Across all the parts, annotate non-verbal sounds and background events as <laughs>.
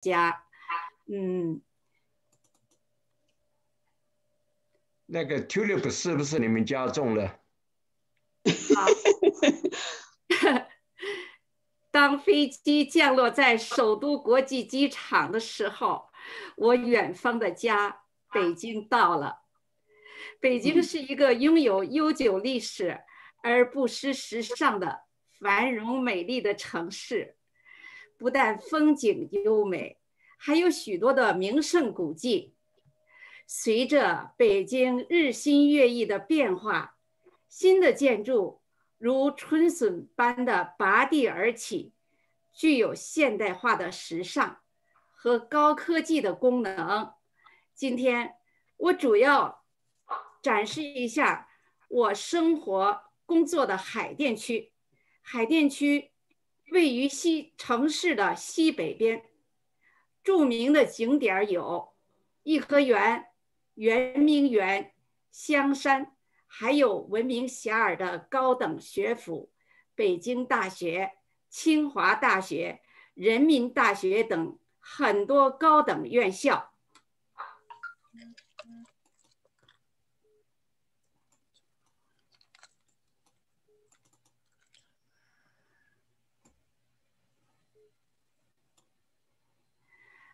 家。嗯，那个 tulip 是不是你们家种的？好。<laughs> 当飞机降落在首都国际机场的时候，我远方的家北京到了。北京是一个拥有悠久历史而不失时尚的繁荣美丽的城市，不但风景优美，还有许多的名胜古迹。随着北京日新月异的变化，新的建筑。如春笋般的拔地而起，具有现代化的时尚和高科技的功能。今天我主要展示一下我生活工作的海淀区。海淀区位于西城市的西北边，著名的景点有颐和园、圆明园、香山。还有闻名遐迩的高等学府，北京大学、清华大学、人民大学等很多高等院校。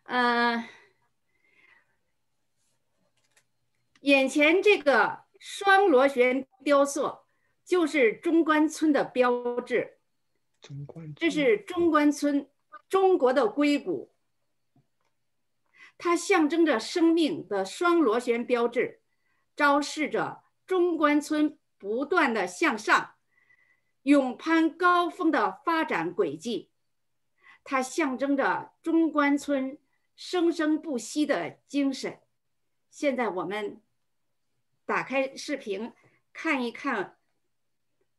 嗯，眼前这个。双螺旋雕塑就是中关村的标志。中关，这是中关村，中国的硅谷。它象征着生命的双螺旋标志，昭示着中关村不断的向上、勇攀高峰的发展轨迹。它象征着中关村生生不息的精神。现在我们。打开视频，看一看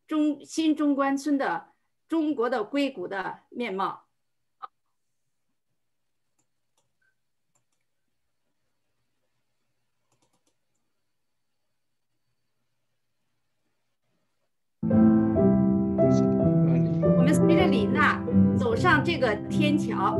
中新中关村的中国的硅谷的面貌。我们随着李娜走上这个天桥。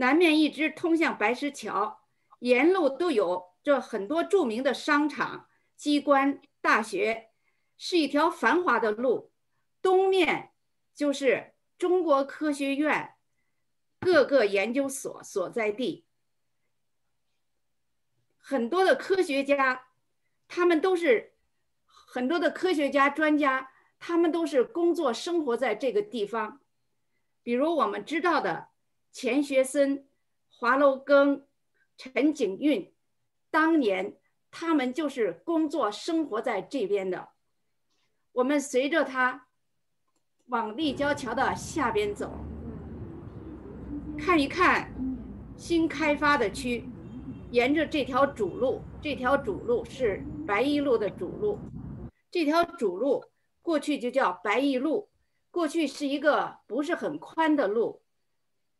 南面一直通向白石桥，沿路都有这很多著名的商场、机关、大学，是一条繁华的路。东面就是中国科学院各个研究所所在地，很多的科学家，他们都是很多的科学家专家，他们都是工作生活在这个地方，比如我们知道的。钱学森、华罗庚、陈景运，当年他们就是工作生活在这边的。我们随着他往立交桥的下边走，看一看新开发的区。沿着这条主路，这条主路是白玉路的主路。这条主路过去就叫白玉路，过去是一个不是很宽的路。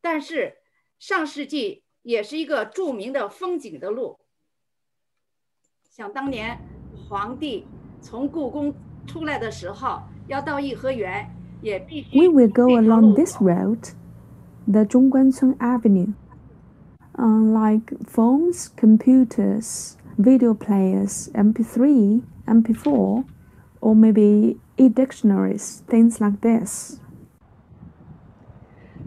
但是上世纪也是一个着名的风景的路。想当年皇帝从故宫出来的时候，要到颐和园，也必须 We will go along this route, the Zhongguancun Avenue. Unlike phones, computers, video players, MP3, MP4, or maybe e-dictionaries, things like this.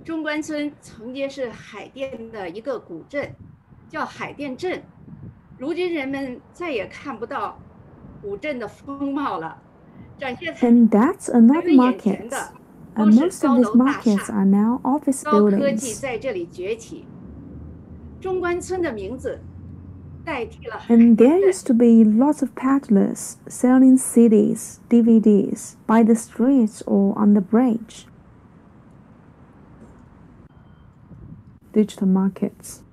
中关村曾经是海淀的一个古镇，叫海淀镇。如今人们再也看不到古镇的风貌了，展现在人们眼前的都是高楼大厦、高科技在这里崛起。中关村的名字代替了海淀 And there used to be lots of peddlers selling CDs, DVDs by the streets or on the bridge. digital markets?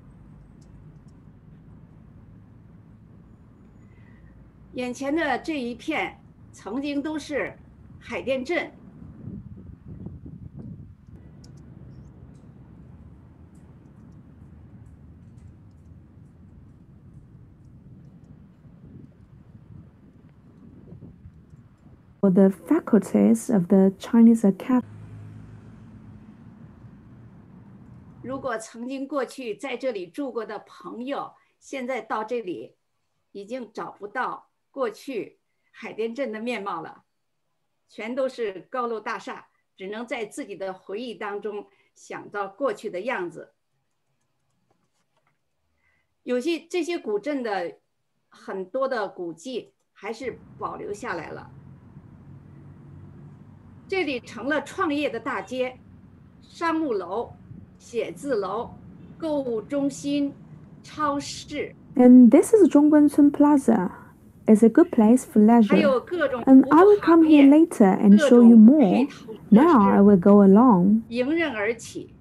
For the faculties of the Chinese Academy. 曾经过去在这里住过的朋友，现在到这里，已经找不到过去海淀镇的面貌了，全都是高楼大厦，只能在自己的回忆当中想到过去的样子。有些这些古镇的很多的古迹还是保留下来了。这里成了创业的大街，商务楼、写字楼、购物中心、超市。And this is Zhongguancun Plaza. It's a good place for leisure. 有各种 And 服 I 务 will come here later and 各 show you 种 more. Now I will go along. 迎刃而起，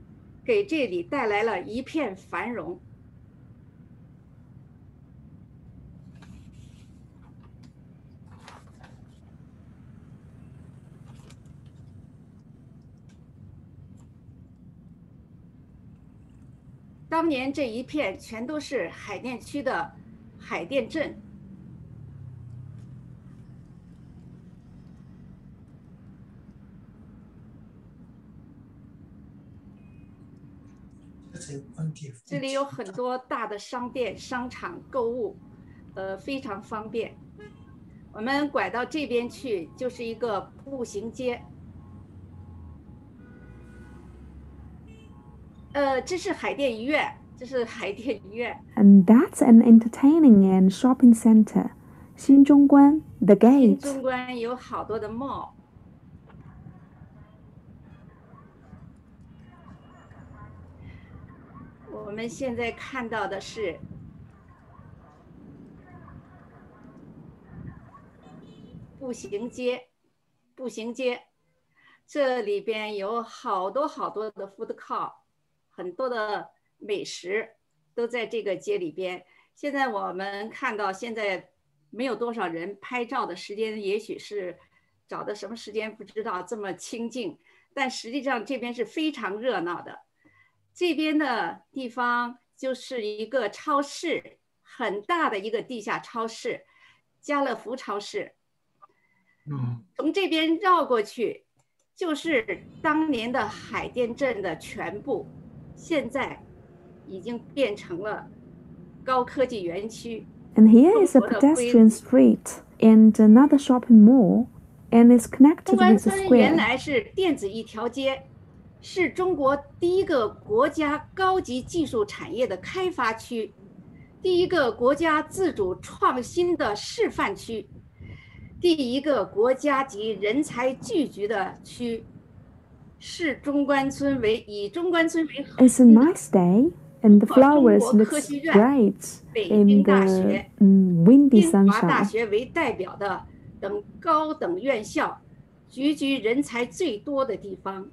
给这里带来了一片繁荣。当年这一片全都是海淀区的海淀镇，这里有很多大的商店、商场、购物，呃，非常方便。我们拐到这边去，就是一个步行街。呃，这是海淀医院，这是海淀医院。And that's an entertaining and shopping center. 新中关, the gate. 新中关有好多的 mall。我们现在看到的是步行街，步行街，这里边有好多好多的 food court，很多的美食都在这个街里边。现在我们看到，现在没有多少人拍照的时间，也许是找的什么时间不知道这么清静，但实际上这边是非常热闹的。这边的地方就是一个超市，很大的一个地下超市，家乐福超市。嗯，从这边绕过去，就是当年的海淀镇的全部，现在已经变成了高科技园区。And here is a pedestrian street and another shopping mall. And it's connected with the 村原 square. 来是电子一条街，是中国第一个国家高级技术产业的开发区，第一个国家自主创新的示范区，第一个国家级人才聚集的区，视中关村为以中关村为核 It's a 心的 nice day and the flowers in 京大 the 学 mm, windy 清华大.学为代表的等高等院校，聚集人才最多的地方。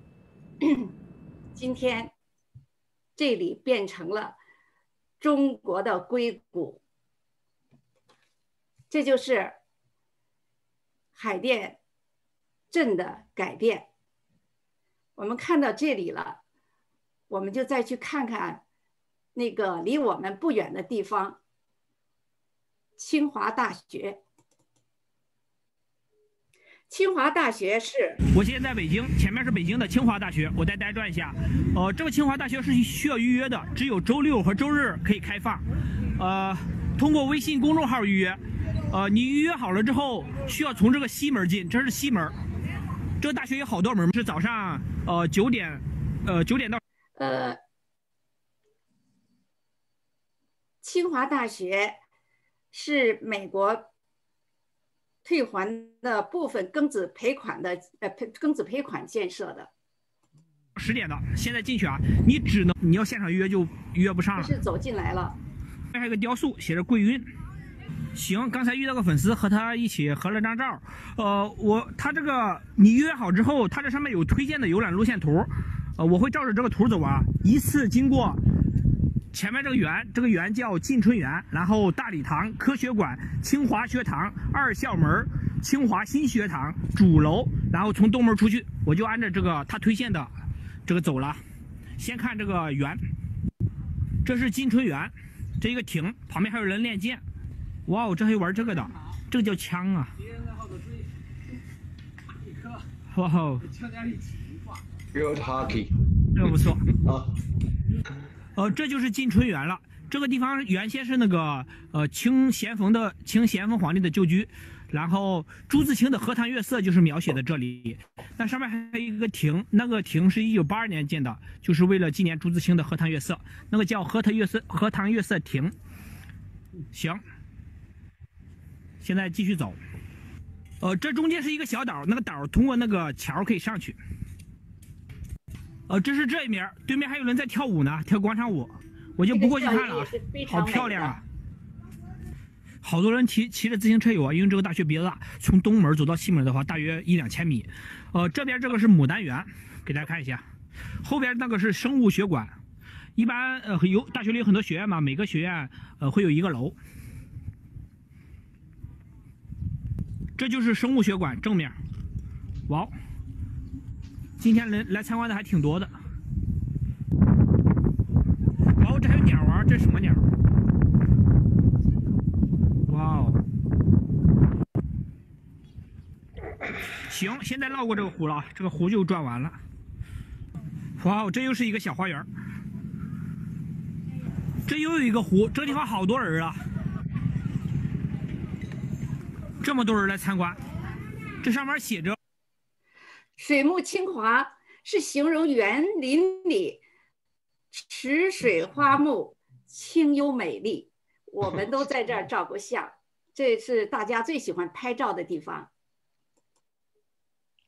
今天，这里变成了中国的硅谷，这就是海淀镇的改变。我们看到这里了，我们就再去看看那个离我们不远的地方。清华大学。清华大学是我现在在北京，前面是北京的清华大学，我带大家转一下。呃，这个清华大学是需要预约的，只有周六和周日可以开放。呃，通过微信公众号预约。呃，你预约好了之后，需要从这个西门进，这是西门。这个大学有好多门，是早上呃九点，呃九点到。呃，清华大学是美国退还的部分庚子赔款的呃赔庚子赔款建设的，十点的，现在进去啊，你只能你要现场预约就约不上了。是走进来了。那还有个雕塑，写着桂云。行，刚才遇到个粉丝，和他一起合了张照。呃，我他这个你预约好之后，他这上面有推荐的游览路线图，呃，我会照着这个图走啊，一次经过前面这个园，这个园叫进春园，然后大礼堂、科学馆、清华学堂、二校门、清华新学堂、主楼，然后从东门出去，我就按照这个他推荐的这个走了。先看这个园，这是进春园，这一个亭旁边还有人练剑，哇哦，这还有玩这个的，这个叫枪啊，哇哦 hockey 这个不错。啊，呃，这就是进春园了。这个地方原先是那个呃清咸丰的清咸丰皇帝的旧居，然后朱自清的《荷塘月色》就是描写的这里。那上面还有一个亭，那个亭是一九八二年建的，就是为了纪念朱自清的《荷塘月色》，那个叫荷塘月色荷塘月色亭。行，现在继续走。呃，这中间是一个小岛，那个岛通过那个桥可以上去。呃，这是这一面，对面还有人在跳舞呢，跳广场舞，我就不过去看了啊，好漂亮啊！好多人骑骑着自行车游啊，因为这个大学比较大，从东门走到西门的话，大约一两千米。呃，这边这个是牡丹园，给大家看一下，后边那个是生物学馆。一般呃有大学里有很多学院嘛，每个学院呃会有一个楼。这就是生物学馆正面，哇哦，今天来来参观的还挺多的。哦，这还有鸟啊，这什么鸟？哇哦！行，现在绕过这个湖了，这个湖就转完了。哇哦，这又是一个小花园。这又有一个湖，这地方好多人啊，这么多人来参观。这上面写着水木清华是形容园林里池水花木清幽美丽。我们都在这儿照过相，这是大家最喜欢拍照的地方。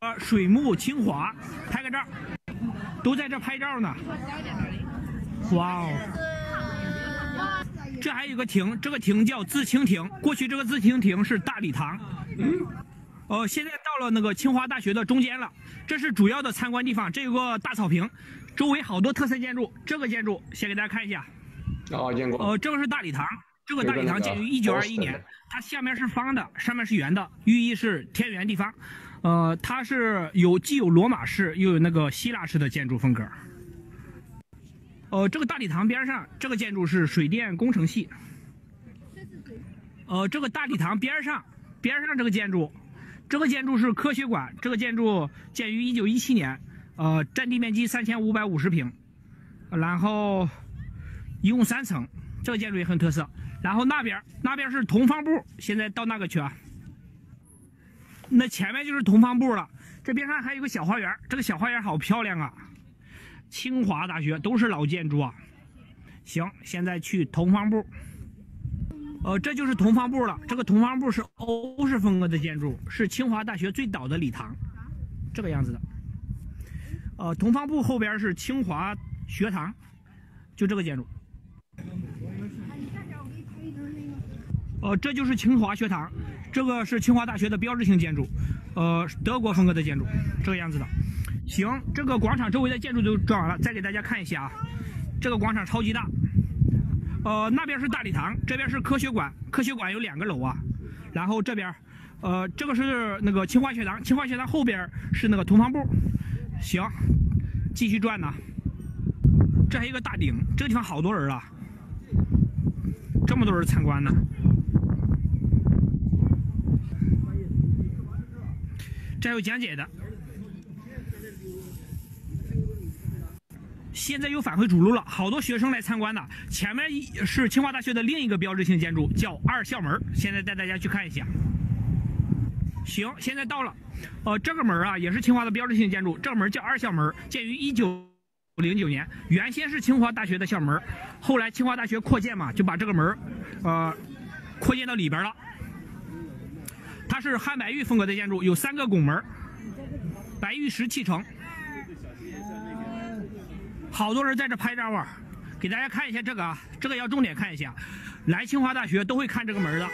呃，水木清华，拍个照，都在这拍照呢。哇哦！这还有个亭，这个亭叫自清亭，过去这个自清亭是大礼堂。呃，现在到了那个清华大学的中间了，这是主要的参观地方。这有个大草坪，周围好多特色建筑。这个建筑先给大家看一下。哦，见过。呃，这个是大礼堂，这个大礼堂建于一九二一年，它下面是方的，上面是圆的，寓意是天圆地方。呃，它是有既有罗马式又有那个希腊式的建筑风格。呃，这个大礼堂边上这个建筑是水电工程系。呃，这个大礼堂边上边上这个建筑，这个建筑是科学馆，这个建筑建于一九一七年，呃，占地面积三千五百五十平，然后一共三层，这个建筑也很特色。然后那边那边是同方部，现在到那个去啊。那前面就是同方部了，这边上还有个小花园，这个小花园好漂亮啊！清华大学都是老建筑啊。行，现在去同方部。呃，这就是同方部了。这个同方部是欧式风格的建筑，是清华大学最早的礼堂，这个样子的。呃，同方部后边是清华学堂，就这个建筑。呃，这就是清华学堂，这个是清华大学的标志性建筑，呃，德国风格的建筑，这个样子的。行，这个广场周围的建筑都转完了，再给大家看一下啊，这个广场超级大。呃，那边是大礼堂，这边是科学馆，科学馆有两个楼啊。然后这边，呃，这个是那个清华学堂，清华学堂后边是那个同方部。行，继续转呢。这还有一个大顶，这个地方好多人啊，这么多人参观呢。这有讲解的。现在又返回主路了，好多学生来参观呢。前面是清华大学的另一个标志性建筑，叫二校门。现在带大家去看一下。行，现在到了。呃，这个门啊也是清华的标志性建筑，这个门叫二校门，建于一九零九年。原先是清华大学的校门，后来清华大学扩建嘛，就把这个门，呃，扩建到里边了。它是汉白玉风格的建筑，有三个拱门，白玉石砌成。好多人在这拍照啊，给大家看一下这个啊，这个要重点看一下，来清华大学都会看这个门的。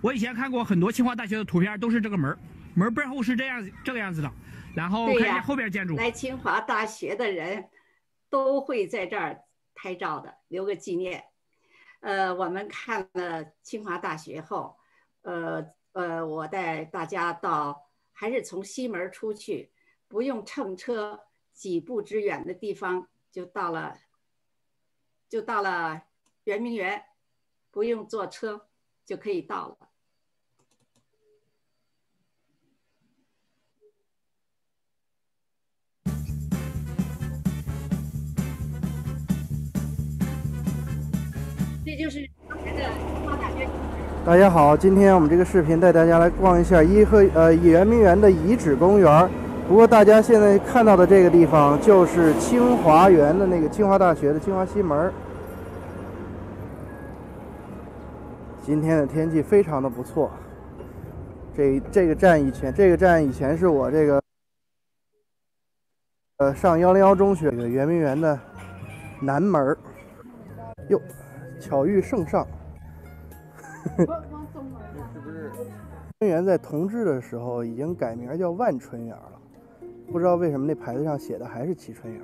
我以前看过很多清华大学的图片，都是这个门，门背后是这样这个样子的。然后看一下后边建筑，来清华大学的人都会在这儿拍照的，留个纪念。呃，我们看了清华大学后，呃呃，我带大家到，还是从西门出去，不用乘车，几步之远的地方就到了，就到了圆明园，不用坐车就可以到了。这就是刚才的清华大学。大家好，今天我们这个视频带大家来逛一下颐和呃圆明园的遗址公园。不过大家现在看到的这个地方就是清华园的那个清华大学的清华西门。今天的天气非常的不错。这这个站以前这个站以前是我这个呃上幺零幺中学这个圆明园的南门儿。哟。巧遇圣上。<laughs> 圆明园在同治的时候已经改名叫万春园了，不知道为什么那牌子上写的还是祈春园。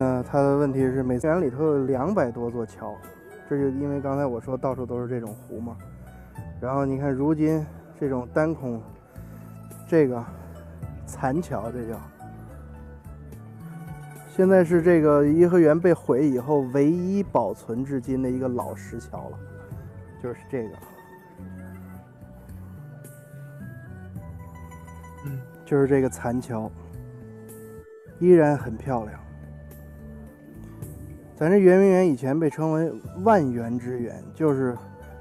嗯，它的问题是每园里头有两百多座桥，这就因为刚才我说到处都是这种湖嘛。然后你看，如今这种单孔，这个残桥，这叫。现在是这个颐和园被毁以后唯一保存至今的一个老石桥了，就是这个，就是这个残桥，依然很漂亮。咱这圆明园以前被称为万园之园，就是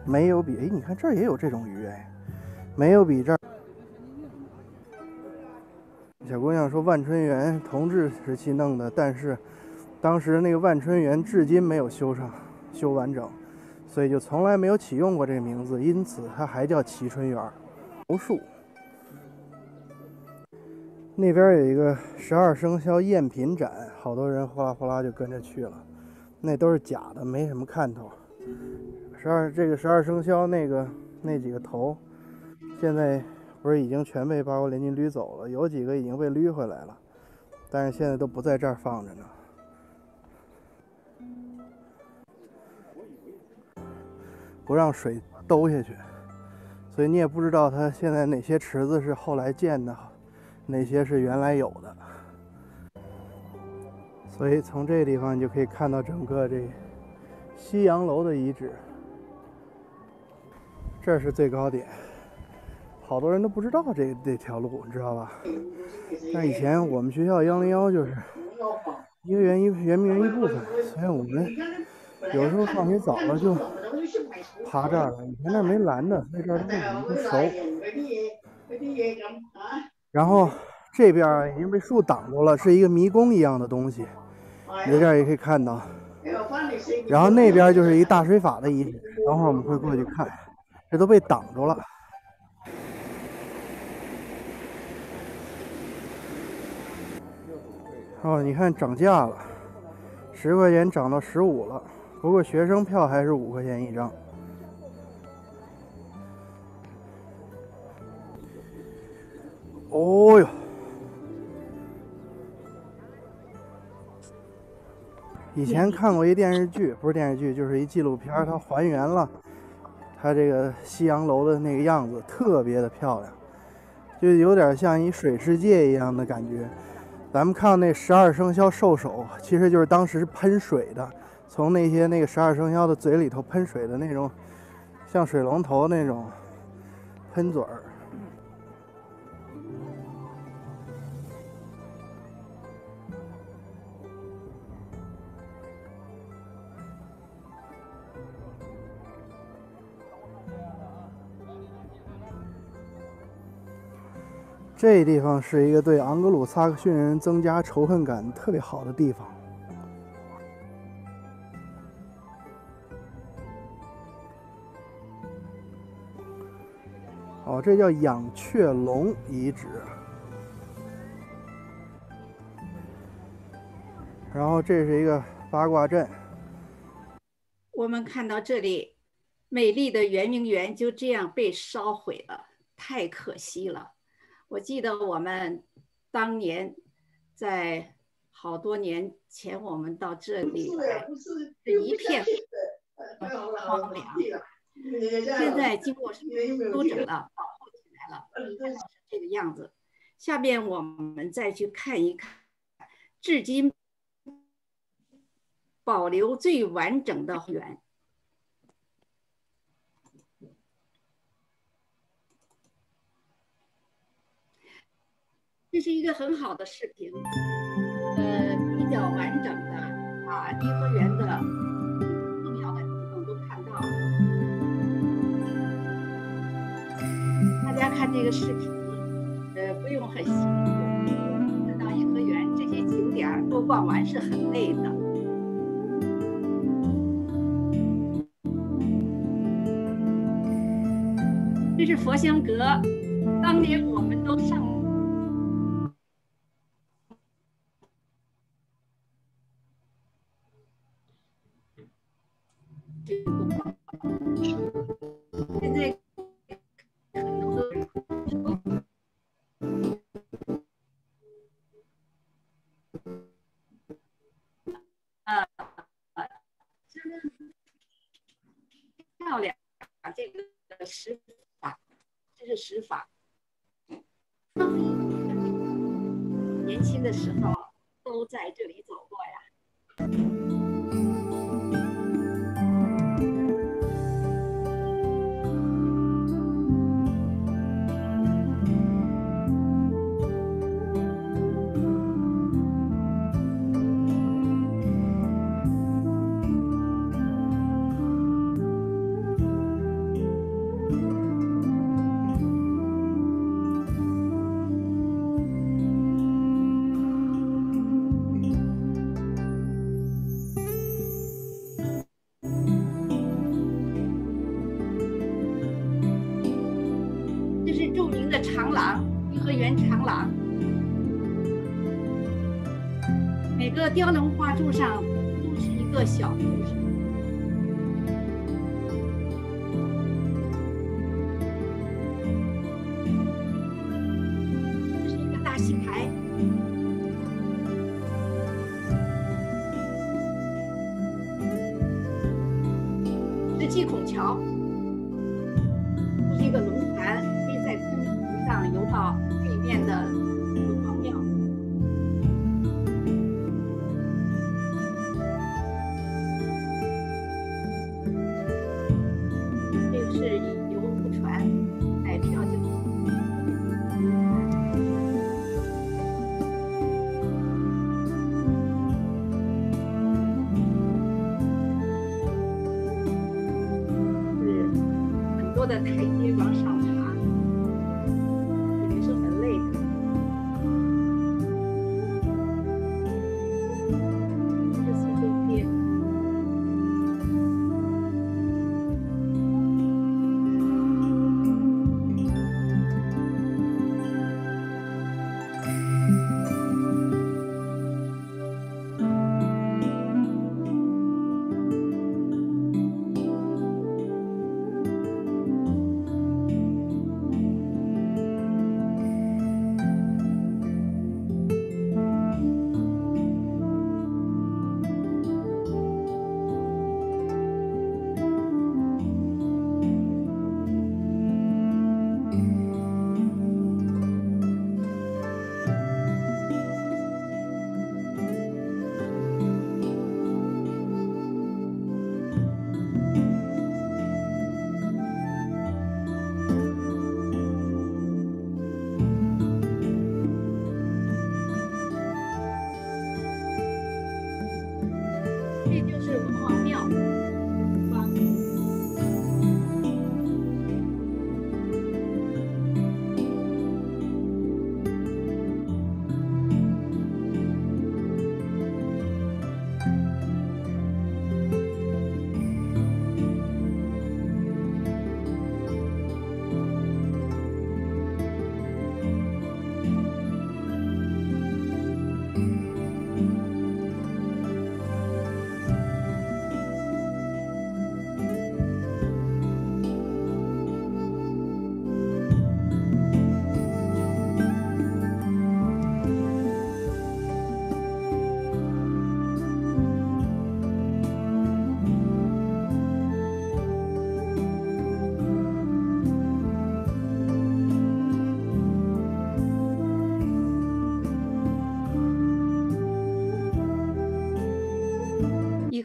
没有比哎，你看这儿也有这种鱼哎，没有比这儿。小姑娘说：“万春园同治时期弄的，但是当时那个万春园至今没有修上、修完整，所以就从来没有启用过这个名字，因此它还叫祈春园。”桃树那边有一个十二生肖赝品展，好多人呼啦呼啦就跟着去了。那都是假的，没什么看头。十二这个十二生肖那个那几个头，现在。不是已经全被八国联军捋走了，有几个已经被捋回来了，但是现在都不在这儿放着呢，不让水兜下去，所以你也不知道它现在哪些池子是后来建的，哪些是原来有的。所以从这个地方你就可以看到整个这西洋楼的遗址，这是最高点。好多人都不知道这这条路，你知道吧？但以前我们学校幺零幺就是一个园一圆明园一部分，所以我们有时候放学早了就爬这儿了。以前那没栏的，那阵儿都不熟。然后这边已经被树挡住了，是一个迷宫一样的东西，你在这儿也可以看到。然后那边就是一大水法的遗址，等会儿我们会过去看，这都被挡住了。哦，你看涨价了，十块钱涨到十五了。不过学生票还是五块钱一张。哦哟，以前看过一电视剧，不是电视剧，就是一纪录片，它还原了它这个西洋楼的那个样子，特别的漂亮，就有点像一水世界一样的感觉。咱们看那十二生肖兽首，其实就是当时喷水的，从那些那个十二生肖的嘴里头喷水的那种，像水龙头那种喷嘴儿。这地方是一个对昂格鲁萨克逊人增加仇恨感特别好的地方。哦，这叫养雀龙遗址。然后这是一个八卦阵。我们看到这里，美丽的圆明园就这样被烧毁了，太可惜了。我记得我们当年在好多年前我们到这里来，是一片荒凉。现在经过修整了，保护起来了，是这个样子。下面我们再去看一看，至今保留最完整的园。这是一个很好的视频，呃，比较完整的把颐和园的重要的地方都看到。大家看这个视频，呃，不用很辛苦，看到颐和园这些景点都逛完是很累的。这是佛香阁，当年我们都上。十法，这是十法。年轻的时候的台阶往上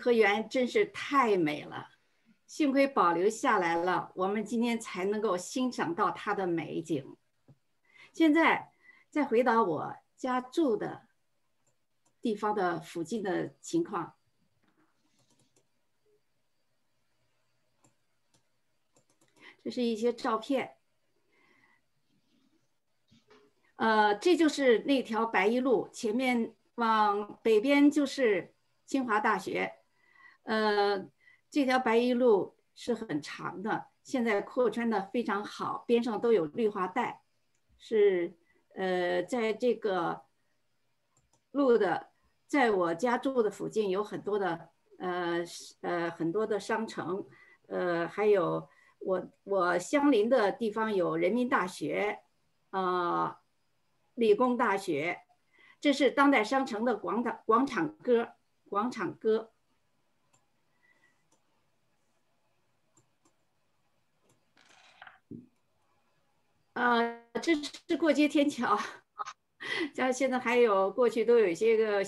和园真是太美了，幸亏保留下来了，我们今天才能够欣赏到它的美景。现在再回到我家住的地方的附近的情况，这是一些照片。呃，这就是那条白衣路，前面往北边就是清华大学。呃，这条白衣路是很长的，现在扩穿的非常好，边上都有绿化带。是呃，在这个路的，在我家住的附近有很多的呃呃很多的商城，呃，还有我我相邻的地方有人民大学，啊。理工大学，这是当代商城的广场广场歌，广场歌。呃，这是过街天桥，<laughs> 像现在还有过去都有一些个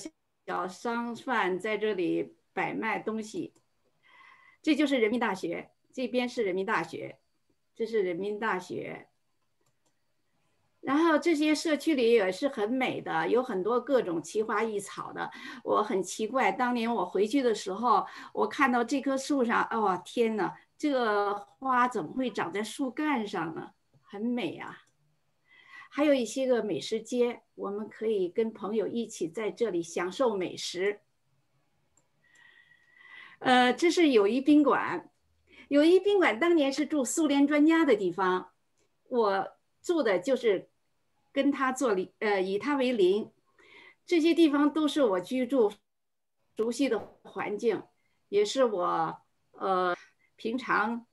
小商贩在这里摆卖东西。这就是人民大学，这边是人民大学，这是人民大学。然后这些社区里也是很美的，有很多各种奇花异草的。我很奇怪，当年我回去的时候，我看到这棵树上，哦天哪，这个花怎么会长在树干上呢？很美啊！还有一些个美食街，我们可以跟朋友一起在这里享受美食。呃，这是友谊宾馆，友谊宾馆当年是住苏联专家的地方，我住的就是。跟他做邻，呃，以他为邻，这些地方都是我居住熟悉的环境，也是我呃平常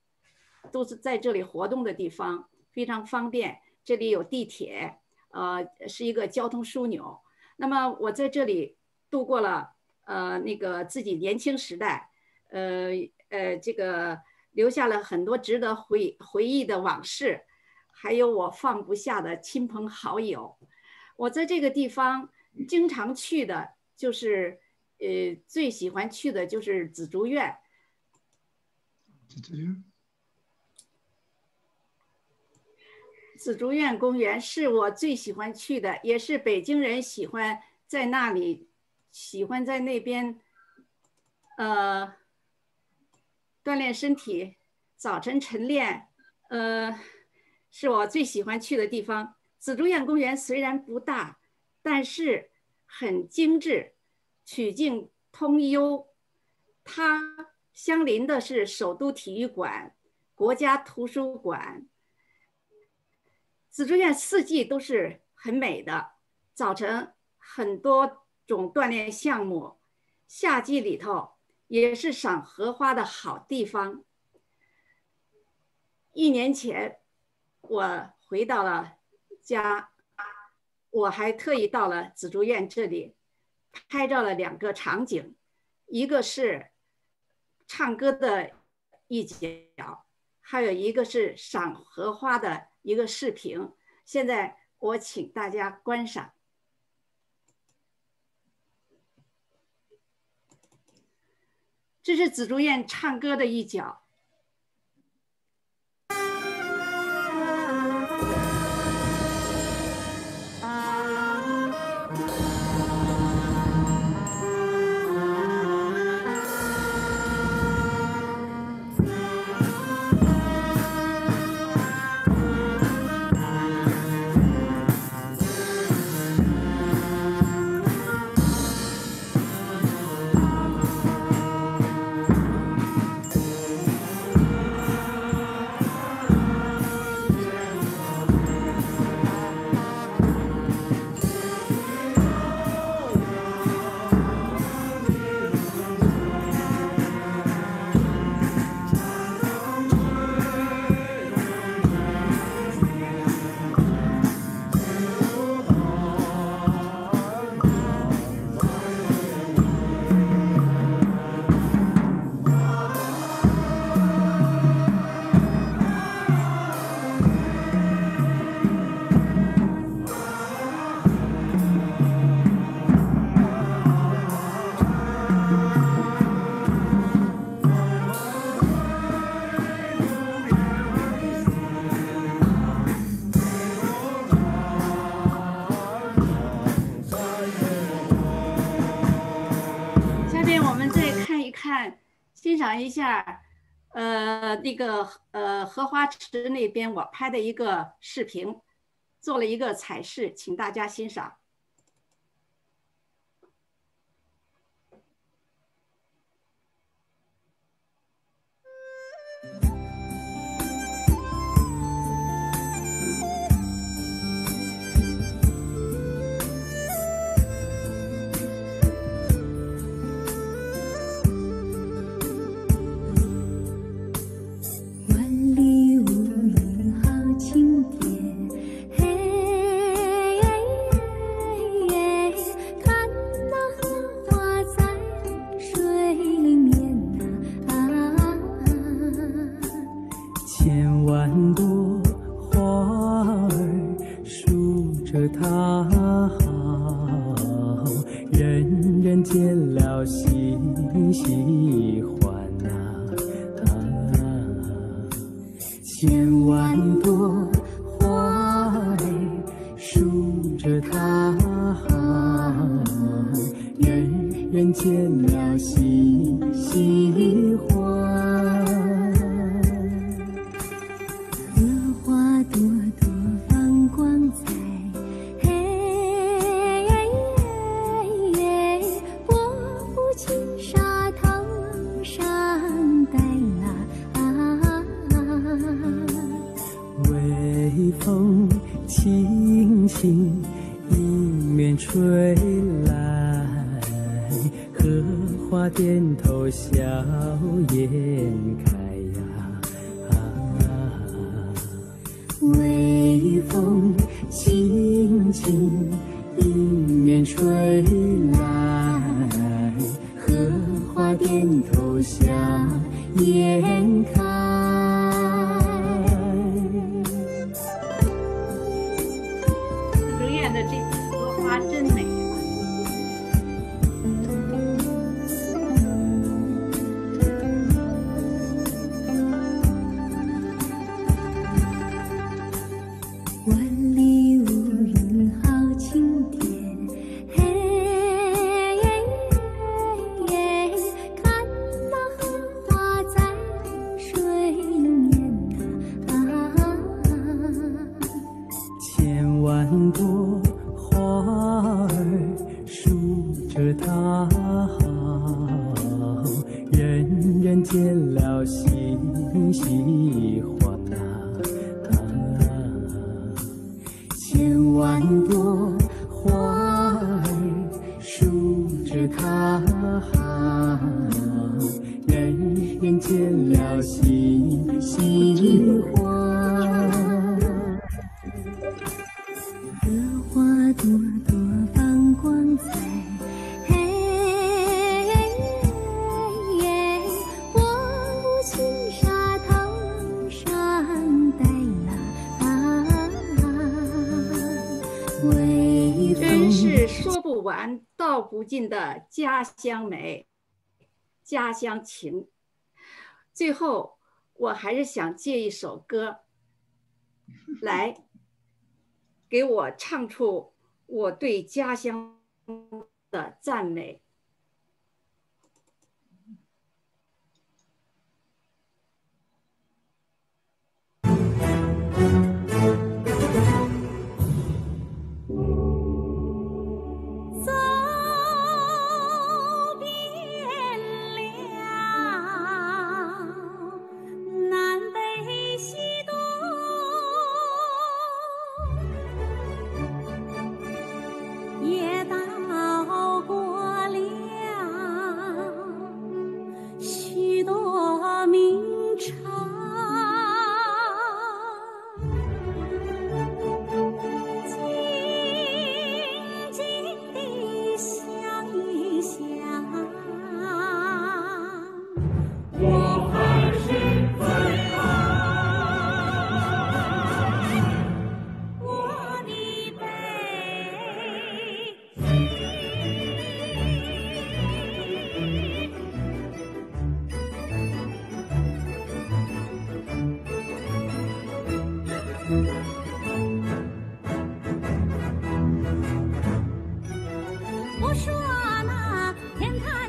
都是在这里活动的地方，非常方便。这里有地铁，呃，是一个交通枢纽。那么我在这里度过了呃那个自己年轻时代，呃呃，这个留下了很多值得回回忆的往事。还有我放不下的亲朋好友，我在这个地方经常去的，就是呃最喜欢去的就是紫竹院。紫竹院。紫竹院公园是我最喜欢去的，也是北京人喜欢在那里，喜欢在那边，呃，锻炼身体，早晨晨练，呃。是我最喜欢去的地方。紫竹院公园虽然不大，但是很精致，曲径通幽。它相邻的是首都体育馆、国家图书馆。紫竹院四季都是很美的，早晨很多种锻炼项目，夏季里头也是赏荷花的好地方。一年前。我回到了家，我还特意到了紫竹院这里，拍照了两个场景，一个是唱歌的一角，还有一个是赏荷花的一个视频。现在我请大家观赏，这是紫竹院唱歌的一角。讲一下，呃，那个呃荷花池那边我拍的一个视频，做了一个彩视，请大家欣赏。朵朵放光彩。哎，我心上。为的是说不完道不尽的家乡美，家乡情。最后我还是想借一首歌。来。给我唱出。我对家乡的赞美不说那天堂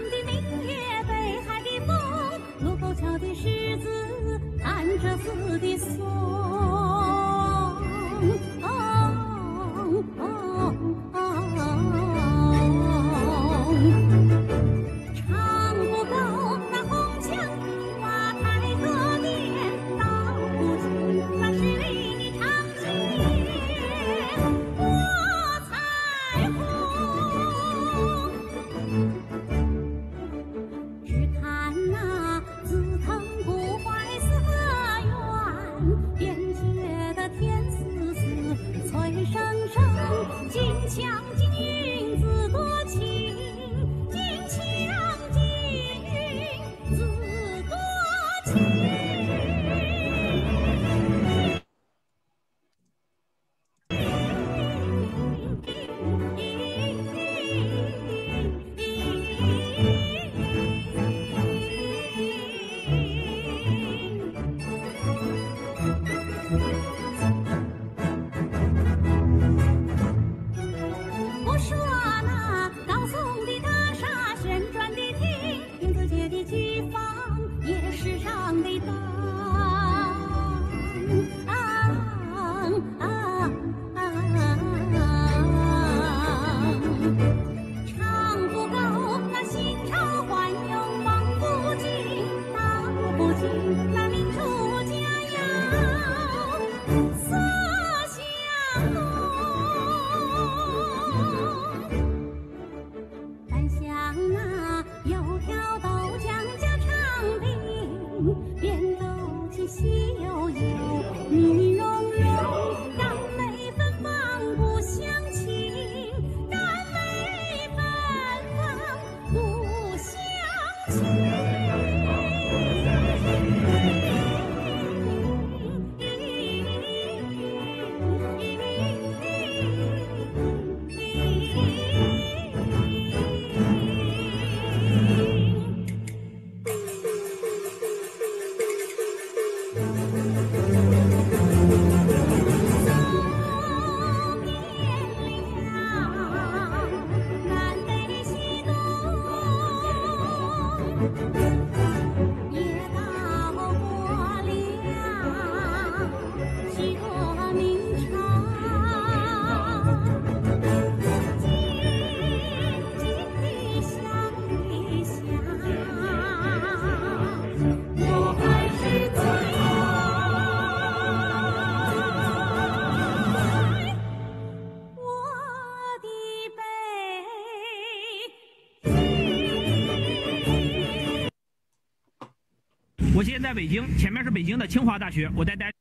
我现在在北京，前面是北京的清华大学，我在待。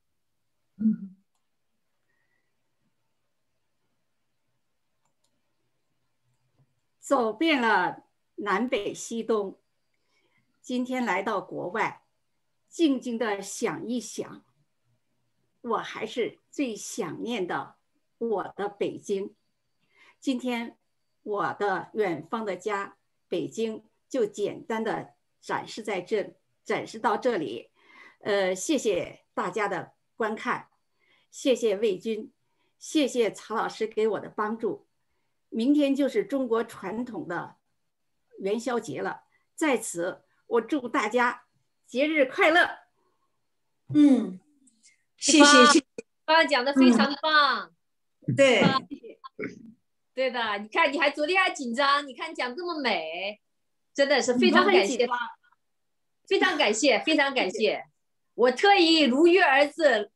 走遍了南北西东，今天来到国外，静静的想一想，我还是最想念的我的北京。今天我的远方的家北京就简单的展示在这，展示到这里。呃，谢谢大家的观看，谢谢魏军，谢谢曹老师给我的帮助。明天就是中国传统的元宵节了，在此我祝大家节日快乐。嗯，谢谢谢谢，<laughs> 刚刚讲的非常棒，对，<laughs> 对的。你看，你还昨天还紧张，你看讲这么美，真的是非常感谢，非常感谢，非常感谢。我特意如约而至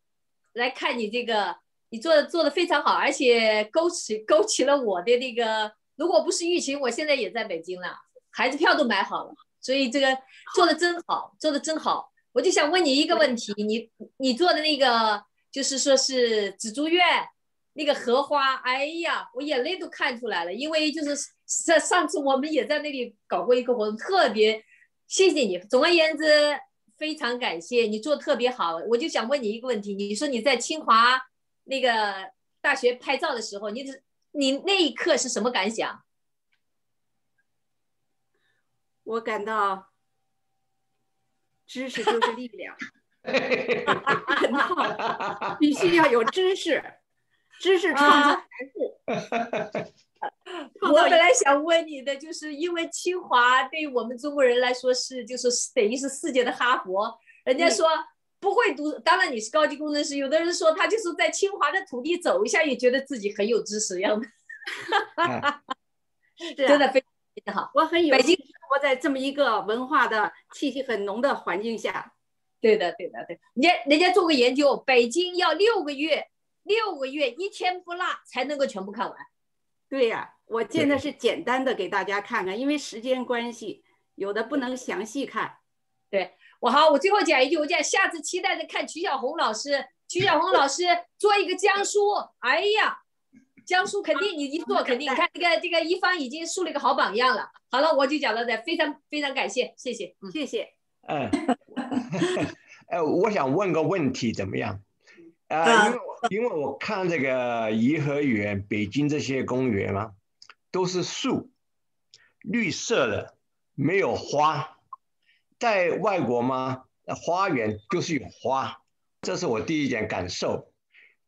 来看你这个，你做的做的非常好，而且勾起勾起了我的那个，如果不是疫情，我现在也在北京了，孩子票都买好了，所以这个做的真好，做的真好。我就想问你一个问题，你你做的那个就是说是紫竹院那个荷花，哎呀，我眼泪都看出来了，因为就是上上次我们也在那里搞过一个活动，特别谢谢你。总而言之，非常感谢你做的特别好。我就想问你一个问题，你说你在清华那个大学拍照的时候，你是你那一刻是什么感想？我感到知识就是力量，很好，必须要有知识，知识创造财富。<laughs> 我本来想问你的，就是因为清华对于我们中国人来说是，就是等于是世界的哈佛。人家说不会读，当然你是高级工程师，有的人说他就是在清华的土地走一下，也觉得自己很有知识一样的。<laughs> 真的非常好。我很有北京生活在这么一个文化的气息很浓的环境下。对的，对的，对。人家人家做过研究，北京要六个月，六个月一天不落才能够全部看完。对呀、我现在是简单的给大家看看，因为时间关系，有的不能详细看。对我好，我最后讲一句，我讲下次期待着看曲小红老师，曲小红老师做一个江苏，哎呀，江苏肯定你一做肯定，你看这个这个一方已经树了一个好榜样了。好了，我就讲到这，非常非常感谢，谢谢，嗯，谢谢。嗯，呃，<laughs> 我想问个问题，怎么样？呃，啊因为我因为我看这个颐和园、北京这些公园嘛，都是树，绿色的，没有花。在外国嘛，呃花园就是有花，这是我第一点感受。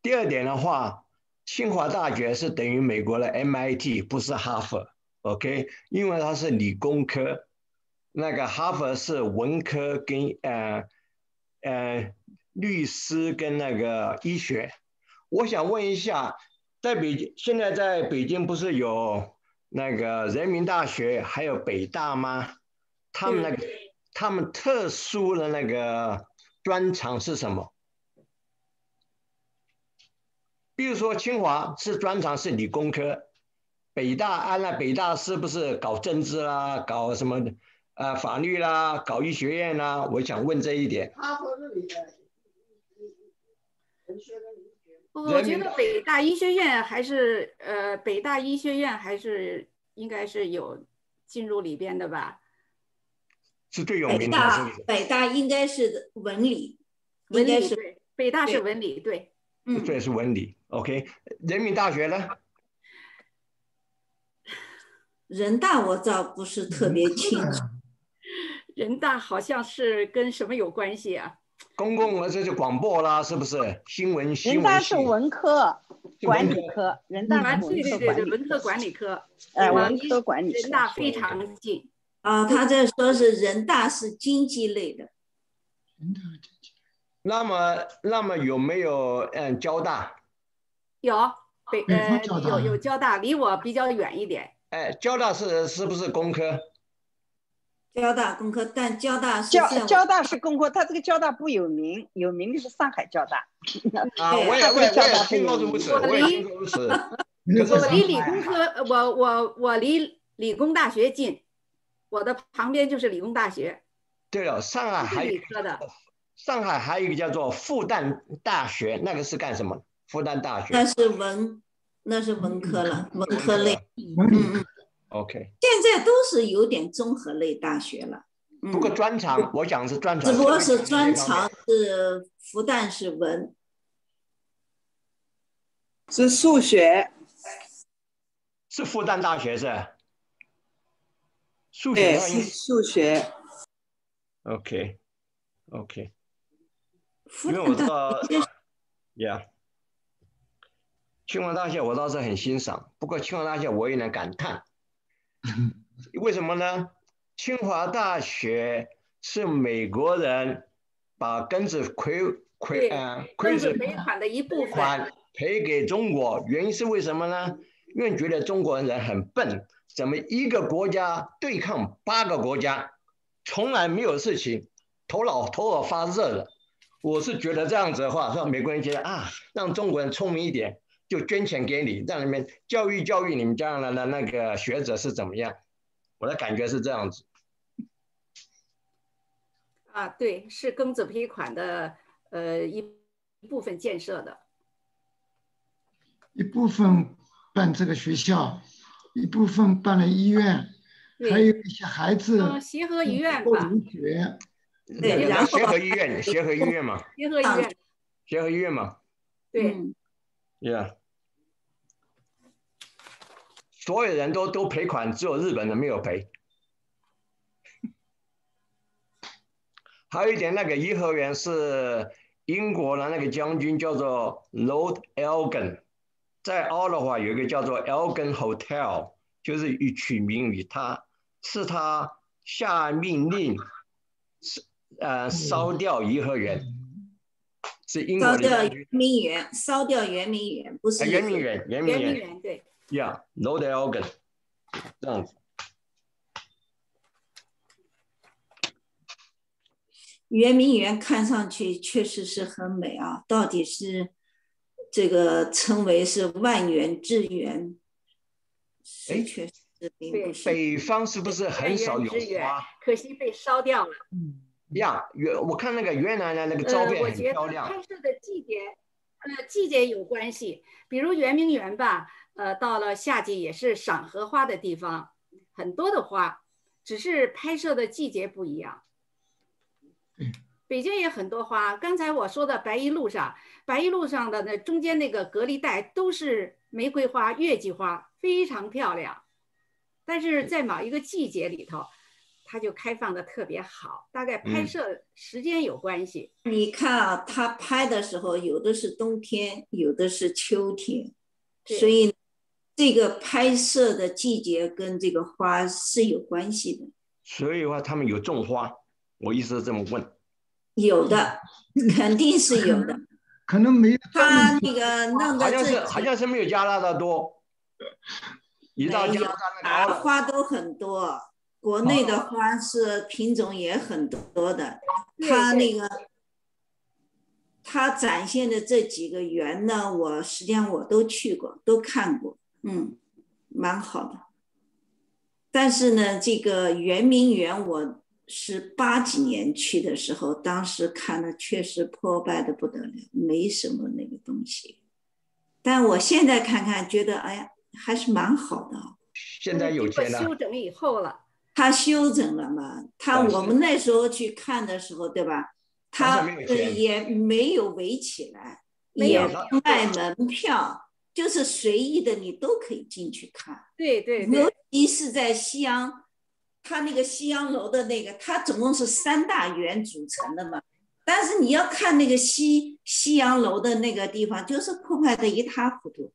第二点的话，清华大学是等于美国的 MIT，不是哈佛，OK？因为它是理工科，那个哈佛是文科跟呃呃律师跟那个医学。我想问一下，在北京现在在北京不是有那个人民大学还有北大吗？他们那个他们特殊的那个专长是什么？比如说清华是专长是理工科，北大安了北大是不是搞政治啦，搞什么呃法律啦，搞医学院啦？我想问这一点。我觉得北大医学院还是呃，北大医学院还是应该是有进入里边的吧。是最有北名的。大北大应该是文理，文理应该是对，北大是文理对。嗯，这是文理，OK。人民大学呢？人大我倒不是特别清楚。<laughs> 人大好像是跟什么有关系啊？公共的这就广播啦，是不是？新闻新人大是文科管理科，人大啊，是文对对对对，科管理文科管理科，哎，文科管理人大非常近。啊，他这说是人大是经济类的，那么，那么有没有嗯交大？有北北呃有有交大，离我比较远一点。哎，交大是是不是工科？交大工科，但交大是交交大是工科，它这个交大不有名，有名的是上海交大。我也我也我离理工科，呃我我我离理工大学近，我的旁边就是理工大学，对了，上海还有理科的。上海还有一个叫做复旦大学，那个是干什么？复旦大学那是文，那是文科了，文科类。嗯嗯，OK。现在都是有点综合类大学了。嗯不过专长，我讲的是专长，只不过是专长是复旦是文，是数学，是复旦大学是？数学是数学。OK OK，复因为我知旦道，Yeah，清华大学我倒是很欣赏，不过清华大学我有点感叹，<laughs> 为什么呢？清华大学是美国人把庚子赔赔对呃庚亏子子赔款的一部分。款赔给中国，原因是为什么呢？因为觉得中国人很笨，怎么一个国家对抗八个国家，从来没有事情，头脑头脑发热的。我是觉得这样子的话，让美国人觉得啊，让中国人聪明一点，就捐钱给你，让你们教育教育你们将来的那个学者是怎么样。我的感觉是这样子。啊，对，是庚子赔款的呃一一部分建设的。一部分办这个学校，一部分办了医院，还有一些孩子嗯，协和医院吧，留学。对然后协和医院，协和医院嘛，协和医院，协和医院嘛对，嗯，Yeah。所有人都都赔款，只有日本人没有赔。还有一点，那个颐和园是英国的那个将军叫做 Lord Elgin，在澳的话有一个叫做 Elgin Hotel，就是以取名于他，是他下命令，是呃烧掉颐和园，是英国烧掉圆明园，烧掉圆明园，不是啊，圆明园，圆明园对，，Yeah，Lord Elgin，这样子。圆明园看上去确实是很美啊，到底是这个称为是万园之园，哎是确实并对不是。北方是不是很少有花？可惜被烧掉了。呀，越我看那个越南的那个照呃，片我觉得很漂亮。拍摄的季节，呃，季节有关系。比如圆明园吧，呃，到了夏季也是赏荷花的地方，很多的花，只是拍摄的季节不一样。北京也很多花，刚才我说的白衣路上，白衣路上的那中间那个隔离带都是玫瑰花、月季花，非常漂亮。但是在某一个季节里头，它就开放的特别好，大概拍嗯摄时间有关系。你看啊，他拍的时候，有的是冬天，有的是秋天，所以这个拍摄的季节跟这个花是有关系的。所以的话，他们有种花，我意思是这么问。有的，肯定是有的。可能没有他那个弄好像是好像是没有加拿大多，一到加拿大花都很多，国内的花是品种也很多的，对它那个它展现的这几个园呢，我实际上我都去过，都看过，嗯，蛮好的。但是呢，这个圆明园我是八几年去的时候，当时看的确实破败的不得了，没什么那个东西。但我现在看看，觉得哎呀，还是蛮好的啊。现在有经过钱了，修整以后了，他修整了嘛？他我们那时候去看的时候，对吧？他也没有围起来，也没有不卖门票，就是随意的，你都可以进去看。对对尤，其是在西洋，他那个西洋楼的那个，它总共是三大园组成的嘛。但是你要看那个西西洋楼的那个地方，就是破坏的一塌糊涂。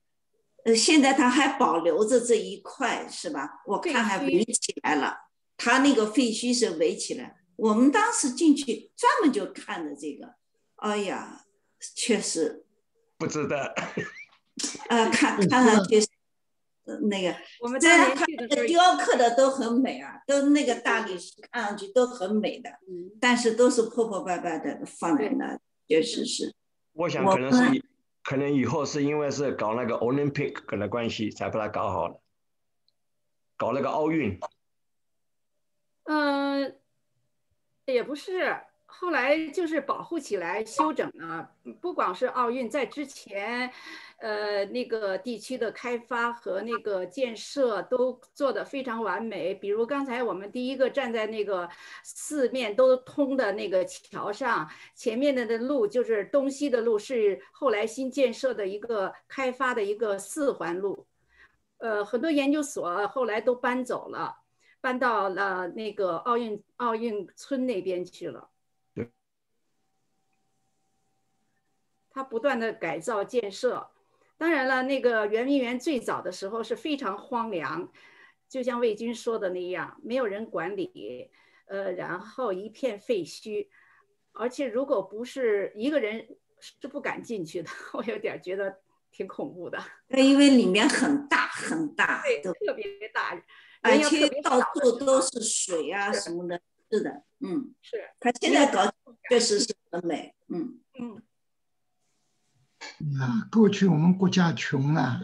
呃，现在他还保留着这一块，是吧？我看还围起来了，它那个废墟是围起来。我们当时进去专门就看的这个，哎呀，确实，不值得。呃，看看上去那个，我们虽然它当年去的时候那雕刻的都很美啊，都那个大理石看上去都很美的，嗯但是都是破破败败的放在那，确实是。我想可能是可能以后是因为是搞那个 Olympic 的关系，才把它搞好了，搞那个奥运。嗯，也不是，后来就是保护起来、修整了。不光是奥运，在之前，呃，那个地区的开发和那个建设都做得非常完美。比如刚才我们第一个站在那个四面都通的那个桥上，前面的的路就是东西的路，是后来新建设的一个开发的一个四环路。呃，很多研究所后来都搬走了。搬到了那个奥运奥运村那边去了。对，他不断的改造建设，当然了，那个圆明园最早的时候是非常荒凉，就像魏军说的那样，没有人管理，呃，然后一片废墟，而且如果不是一个人是不敢进去的，<laughs> 我有点觉得挺恐怖的。对，因为里面很大很大，对，都特别大，而且到处都是水啊什么的，是的，嗯，是。他现在搞确实是很美，嗯。嗯，啊，过去我们国家穷啊，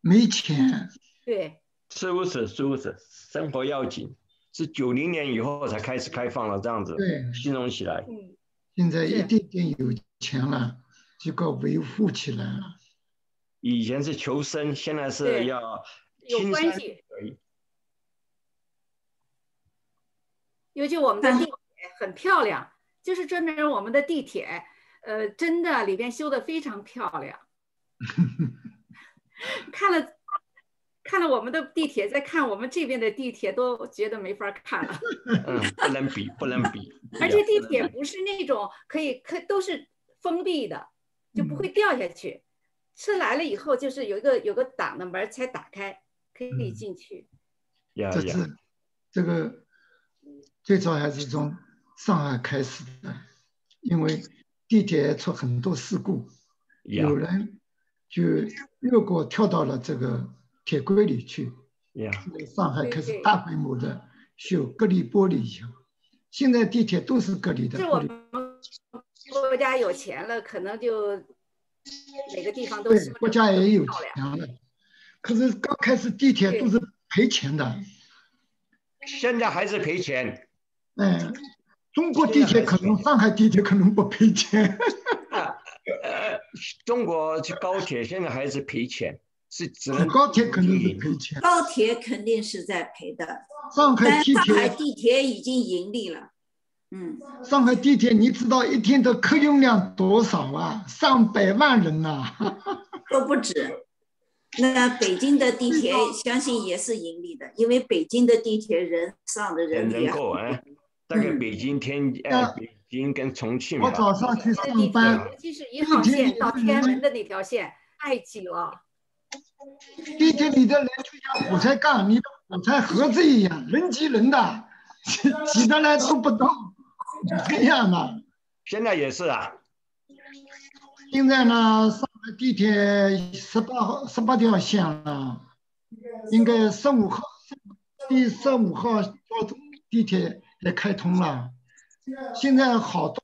没钱，对，是不是，是不是，生活要紧。是九零年以后才开始开放了，这样子对兴隆起来。嗯，现在一点点有钱了，就搞维护起来了。以前是求生，现在是要有关系而已。尤其我们的地铁很漂亮，就是专门我们的地铁，呃，真的里边修的非常漂亮。<laughs> 看了看了我们的地铁，再看我们这边的地铁，都觉得没法看了。嗯，不能比，不能比。<laughs> 而且地铁不是那种可以可都是封闭的，就不会掉下去。车来了以后，就是有一个有个挡的门才打开，可以进去。呀呀，这是这个最早还是从上海开始的，因为地铁出很多事故，呀有人就越过跳到了这个铁轨里去。呀，上海开始大规模的修隔离玻璃以后，现在地铁都是隔离的是我玻璃。们国家有钱了，可能就每个地方都对，国家也有。钱了，可是刚开始地铁都是赔钱的。现在还是赔钱。嗯，中国地铁可能，上海地铁可能不赔钱。呃，<laughs> 中国去高铁现在还是赔钱，是只能高铁肯定是赔钱，高铁肯定是在赔的，上海地但上海铁，地铁已经盈利了。嗯，上海地铁，你知道一天的客运量多少啊？上百万人呐、都不止。那北京的地铁 <laughs> 相信也是盈利的，因为北京的地铁人上的人人也口哎，大概北京、天呃北京跟重庆吧。我早上去上班尤，其是一号线到天安门的那条线，太挤了。地铁里的人就像火柴杠，你的火柴盒子一样，人挤人的，挤挤得来都不动，这样的。现在也是啊，现在呢，上海地铁十八号十八条线了，应该十五号第十五号交通地铁也开通了，现在好多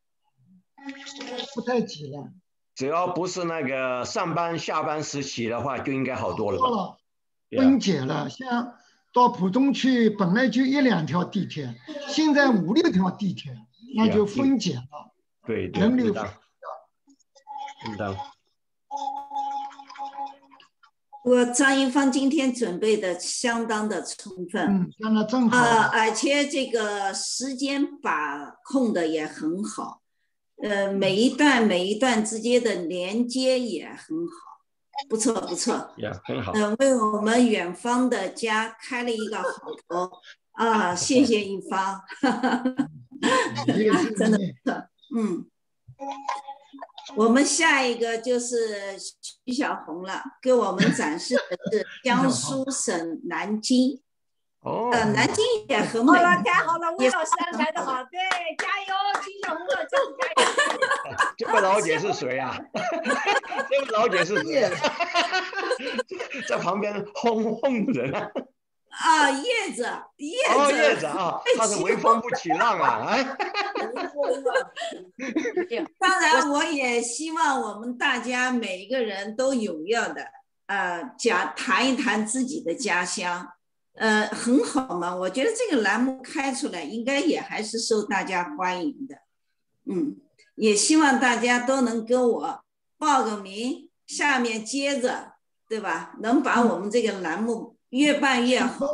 不太挤了。只要不是那个上班下班时期的话，就应该好多了分解了。像到浦东去本来就一两条地铁，现在五六条地铁，那就分解了。对对，人流。我张一芳今天准备的相当的充分，嗯，相当正好。啊，而且这个时间把控的也很好，呃，每一段每一段之间的连接也很好，不错不错。呀，很好。嗯，为我们远方的家开了一个好头啊！谢谢一芳，<laughs> 真的不错，嗯。我们下一个就是徐小红了，给我们展示的是 <laughs> 江苏省南京。哦。呃，南京也很美。好了，太好了，魏老师安排的好，对，加油，徐小红老师加油。<laughs> 这个老姐是谁啊？这个老姐是谁？在旁边哄哄人啊！啊，叶子，叶子，哦，叶子啊，<laughs> 他是微风不起浪啊，哎。<laughs> 当然，我也希望我们大家每一个人都踊跃的，呃，讲谈一谈自己的家乡，呃，很好嘛。我觉得这个栏目开出来，应该也还是受大家欢迎的。嗯，也希望大家都能跟我报个名，下面接着，对吧？能把我们这个栏目越办越好。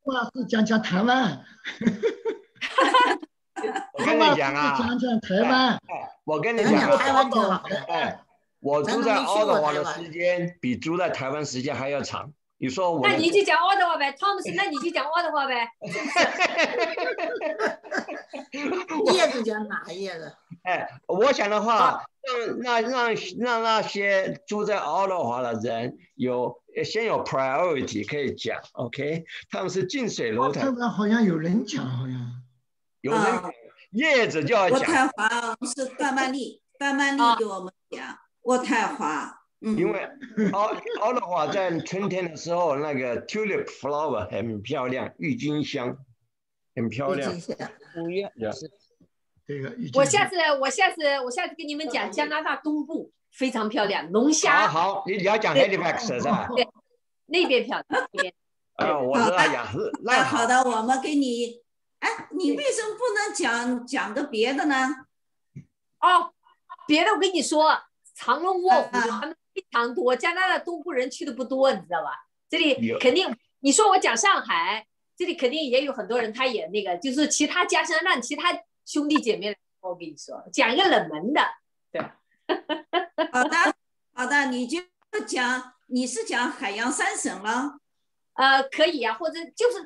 郭老师讲讲台湾。<laughs> <laughs> 我跟你讲啊，讲讲台湾。哎，我跟你讲啊，台湾挺好的。哎，我住在澳大华的时间比住在台湾时间还要长。你说我？那你就讲澳大 <laughs> 话呗，汤姆斯，那你就讲澳大话呗。叶子讲哪叶子？哎，我想的话，让让让让那些住在澳大华的人有先有 priority 可以讲，OK？他们是近水楼台。台湾好像有人讲，好像。有人叶子就要讲。渥太华是段曼丽，段曼丽给我们讲渥太华。嗯。因为奥奥的华在春天的时候，那个 tulip flower 很漂亮，郁金香很漂亮。郁金香。五月。这个我下次我下次我下次跟你们讲加拿大东部非常漂亮，龙虾。好好，你你要讲 Halifax 是吧？对，那边漂亮，那边。啊，我是哎呀，那好的，我们给你。哎，你为什么不能讲讲个别的呢？哦，别的我跟你说，藏龙卧虎他们非常多，加拿大东部人去的不多，你知道吧？这里肯定，你说我讲上海，这里肯定也有很多人，他也那个，就是其他家乡让其他兄弟姐妹，我跟你说，讲一个冷门的，对。<laughs> 好的，好的，你就讲，你是讲海洋三省吗？呃，可以呀，或者就是。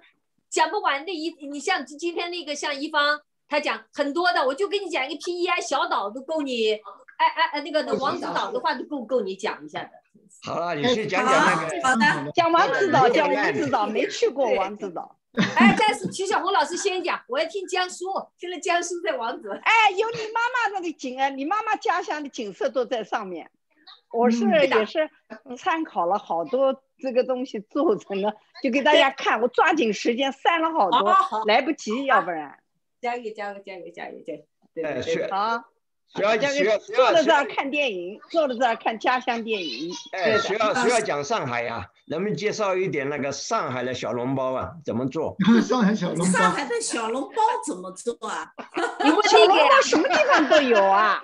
讲不完的一，你像今天那个像一方，他讲很多的，我就跟你讲一个 PEI 小岛都够你，哎哎哎，那个王子岛的话都够够你讲一下的。好了，你去讲讲那个。好的，讲王子岛，讲王子岛，没去过王子岛。哎，但是徐小红老师先讲，我要听江苏，听了江苏在王子。哎，有你妈妈那个景啊，你妈妈家乡的景色都在上面。我是也是参考了好多这个东西做成了，就给大家看。我抓紧时间删了好多，来不及，要不然。<laughs> 加油加油加油加油加油！对对好。需要需要坐在这儿看电影，坐在这儿看家乡电影。哎，需要需要讲上海呀，能不能介绍一点那个上海的小笼包啊？怎么做？<laughs> 上海小笼包。上海的小笼包怎么做啊？<laughs> 你问小笼包什么地方都有啊？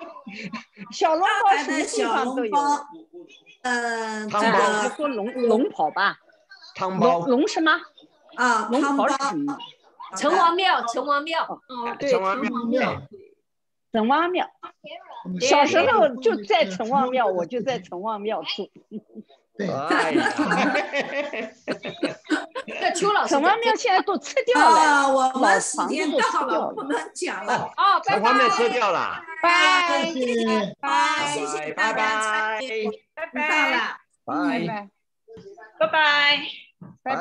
小笼包什么地方都有。呃，这个说龙龙跑吧。汤包。龙什么？啊，龙跑是什么？城隍庙，城隍庙。哦，对，城隍庙。城隍庙，小时候就在城隍庙，我就在城隍庙住。哎呀，<laughs> 城隍庙现在都吃掉了，我们时间到了，不能讲了。哦，城隍庙撤掉了，拜拜，谢谢大家参与，拜拜了，拜拜，拜拜。